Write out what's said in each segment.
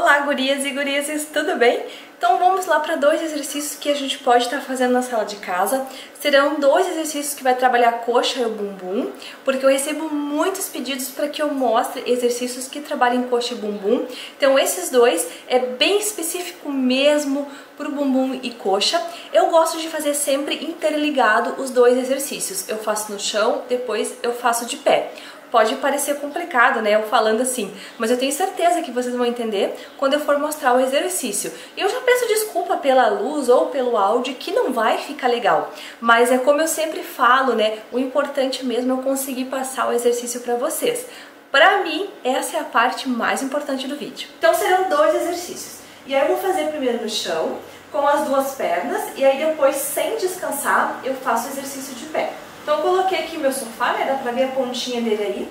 Olá, gurias e gurias, tudo bem? Então vamos lá para dois exercícios que a gente pode estar fazendo na sala de casa. Serão dois exercícios que vai trabalhar a coxa e o bumbum, porque eu recebo muitos pedidos para que eu mostre exercícios que trabalhem coxa e bumbum. Então esses dois é bem específico mesmo para o bumbum e coxa. Eu gosto de fazer sempre interligado os dois exercícios. Eu faço no chão, depois eu faço de pé pode parecer complicado, né, eu falando assim, mas eu tenho certeza que vocês vão entender quando eu for mostrar o exercício. Eu já peço desculpa pela luz ou pelo áudio que não vai ficar legal, mas é como eu sempre falo, né, o importante mesmo é eu conseguir passar o exercício para vocês. Para mim, essa é a parte mais importante do vídeo. Então serão dois exercícios. E aí eu vou fazer primeiro no chão, com as duas pernas, e aí depois, sem descansar, eu faço o exercício de pé. Então eu coloquei aqui meu sofá, né, dá pra ver a pontinha dele aí.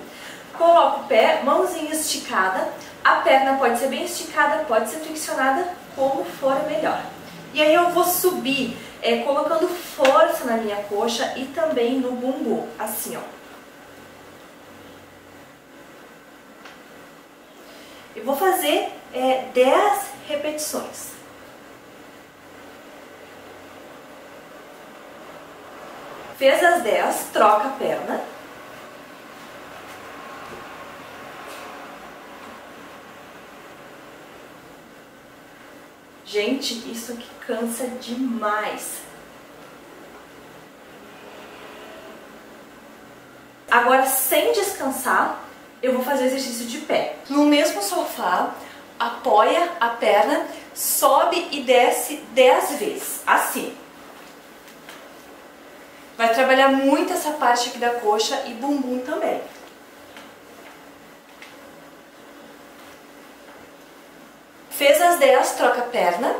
Coloco o pé, mãozinha esticada. A perna pode ser bem esticada, pode ser flexionada, como for melhor. E aí eu vou subir, é, colocando força na minha coxa e também no bumbum, assim ó. Eu vou fazer é, 10 repetições. Fez as 10, troca a perna. Gente, isso aqui cansa demais. Agora, sem descansar, eu vou fazer o exercício de pé. No mesmo sofá, apoia a perna, sobe e desce 10 vezes, assim. Vai trabalhar muito essa parte aqui da coxa e bumbum também. Fez as 10, troca a perna.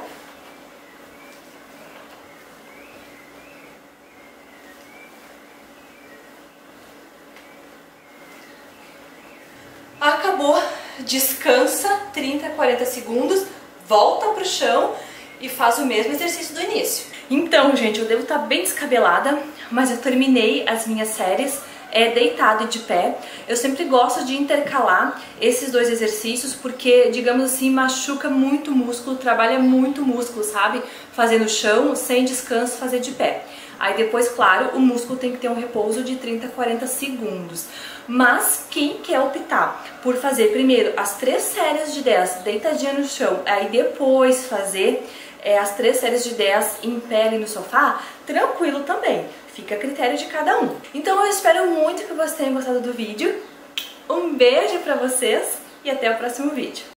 Acabou, descansa 30, 40 segundos, volta pro chão e faz o mesmo exercício do início. Então, gente, eu devo estar bem descabelada, mas eu terminei as minhas séries é deitado e de pé. Eu sempre gosto de intercalar esses dois exercícios porque, digamos assim, machuca muito o músculo, trabalha muito o músculo, sabe? Fazer no chão, sem descanso, fazer de pé. Aí depois, claro, o músculo tem que ter um repouso de 30 a 40 segundos. Mas quem quer optar por fazer primeiro as três séries de 10 deitadinha no chão, aí depois fazer é, as três séries de 10 em ali no sofá, tranquilo também. Fica a critério de cada um. Então eu espero muito que vocês tenham gostado do vídeo. Um beijo pra vocês e até o próximo vídeo.